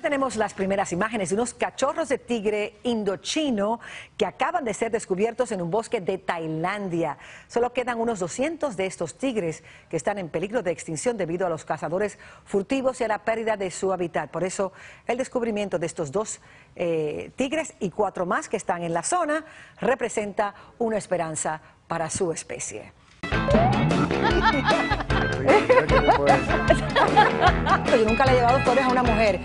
Tenemos las primeras imágenes de unos cachorros de tigre indochino que acaban de ser descubiertos en un bosque de Tailandia. Solo quedan unos 200 de estos tigres que están en peligro de extinción debido a los cazadores furtivos y a la pérdida de su hábitat. Por eso el descubrimiento de estos dos eh, tigres y cuatro más que están en la zona representa una esperanza para su especie. Yo nunca le he llevado flores a una mujer.